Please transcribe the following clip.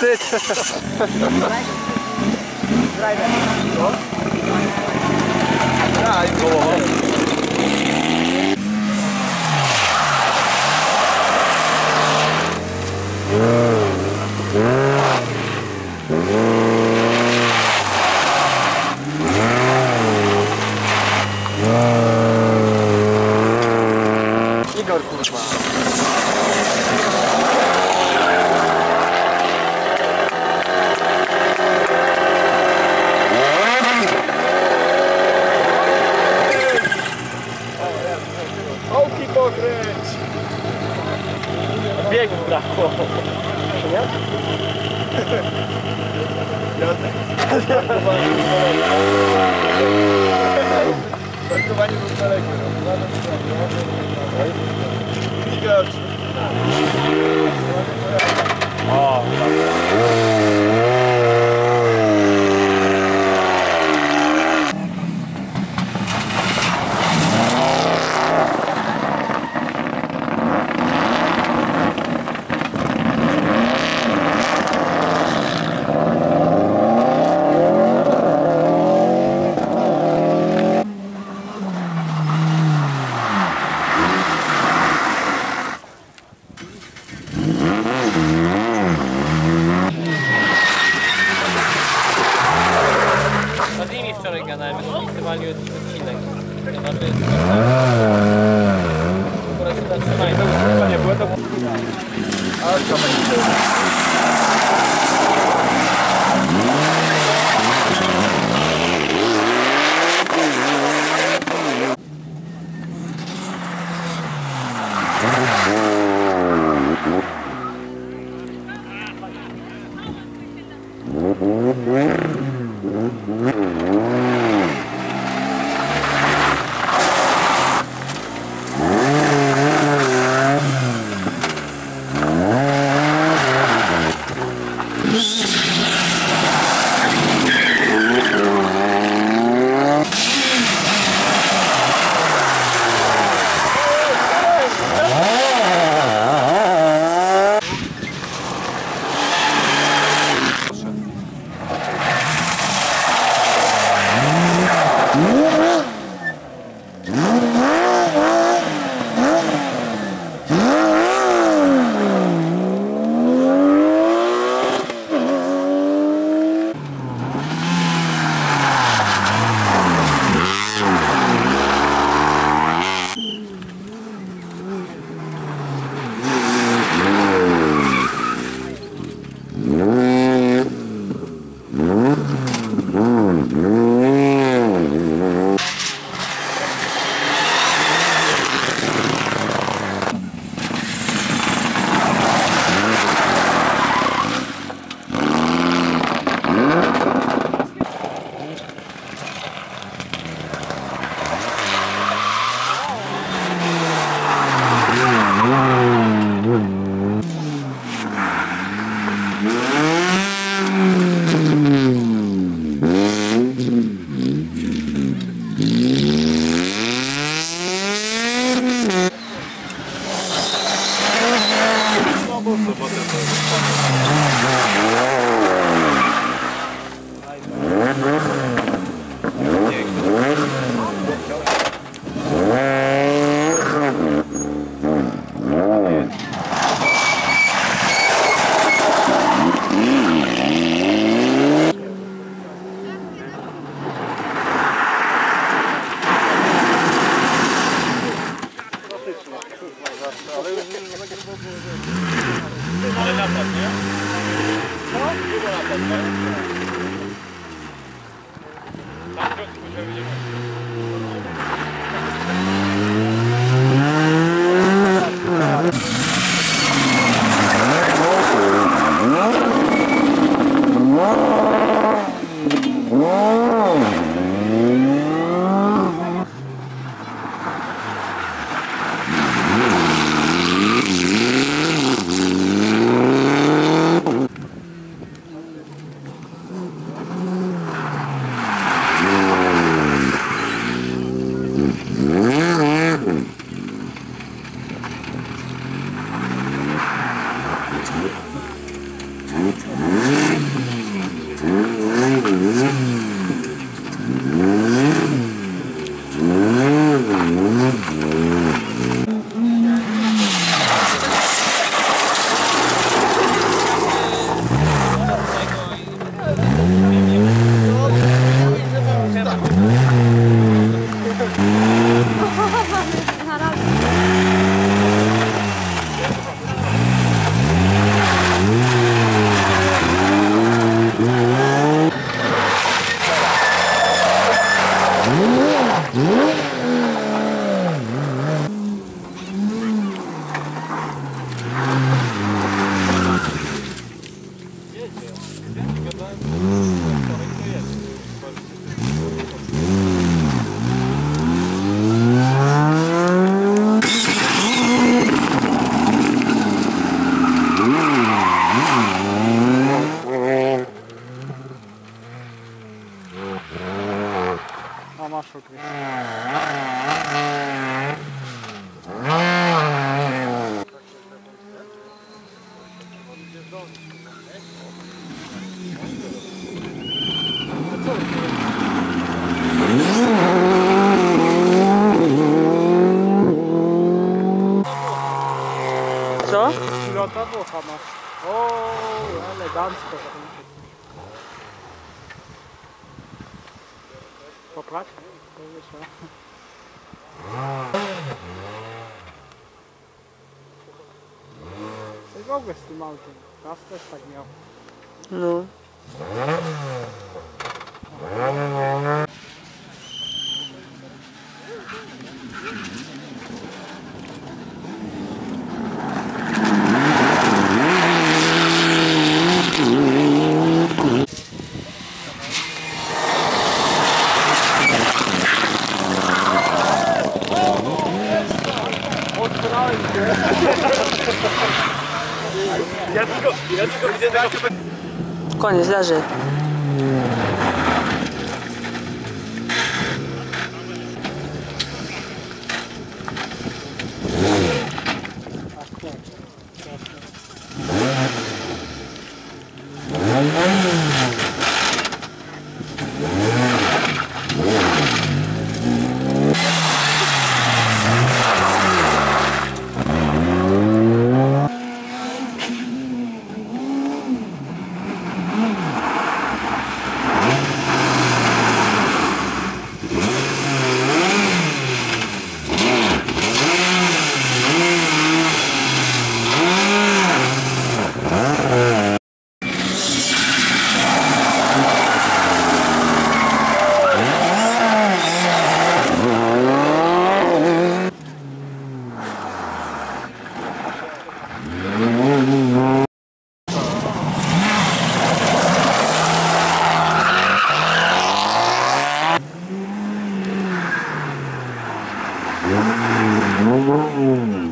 dit? Rijden. Ja, ik wil wel. そう。odcinek, wykorzystywali odcinek. Zatrzymaj, to nie było to... Ale co będzie? Thank you. Yeah. Mm-hmm. Yeah. A masz ukryć. Co? Pilota Włocha masz. O, elegancko. Poplać? To wyszło. W ogóle z tym autem? Raz też tak miał. No. Koniec, leży. Mm-hmm.